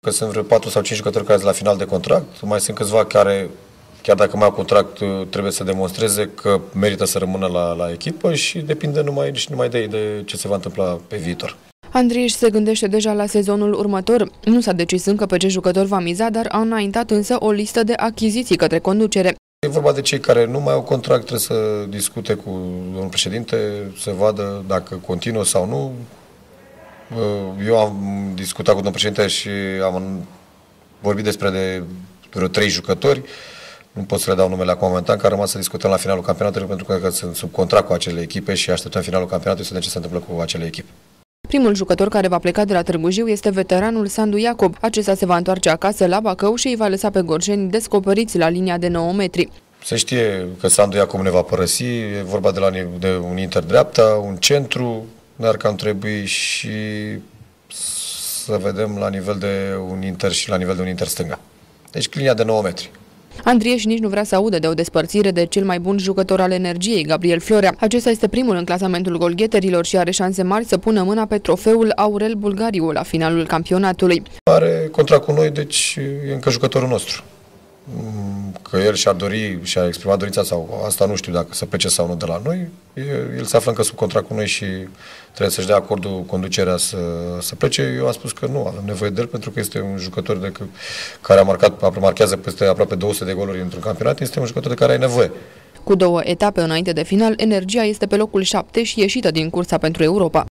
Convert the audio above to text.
Că sunt vreo 4 sau 5 jucători care sunt la final de contract, mai sunt câțiva care, chiar dacă mai au contract, trebuie să demonstreze că merită să rămână la, la echipă și depinde numai și numai de ei, de ce se va întâmpla pe viitor. Andrieș se gândește deja la sezonul următor. Nu s-a decis încă pe ce jucător va miza, dar a înaintat însă o listă de achiziții către conducere. E vorba de cei care nu mai au contract, trebuie să discute cu domnul președinte, să vadă dacă continuă sau nu. Eu am discutat cu domnul președinte și am vorbit despre de vreo trei jucători. Nu pot să le dau numele acum momentan, care rămas să discutăm la finalul campionatului, pentru că sunt sub contract cu acele echipe și așteptăm finalul campionatului să vedem ce se întâmplă cu acele echipe. Primul jucător care va pleca de la Târgu Jiu este veteranul Sandu Iacob. Acesta se va întoarce acasă la Bacău și îi va lăsa pe gorjeni descoperiți la linia de 9 metri. Se știe că Sandu Iacob ne va părăsi, e vorba de, la, de un inter dreapta, un centru, dar cam trebuie și să vedem la nivel de un inter și la nivel de un inter stânga. Deci linia de 9 metri. Andrieș nici nu vrea să audă de o despărțire de cel mai bun jucător al energiei, Gabriel Florea. Acesta este primul în clasamentul golgheterilor și are șanse mari să pună mâna pe trofeul Aurel Bulgariu la finalul campionatului. Are contract cu noi, deci e încă jucătorul nostru că el și-ar dori, și-a exprimat dorința sau asta nu știu dacă să plece sau nu de la noi, el se află încă sub contract cu noi și trebuie să-și dea acordul conducerea să, să plece. Eu am spus că nu avem nevoie de el pentru că este un jucător de, care a marcat, marchează peste aproape 200 de goluri într-un campionat, este un jucător de care ai nevoie. Cu două etape înainte de final, Energia este pe locul 7 și ieșită din cursa pentru Europa.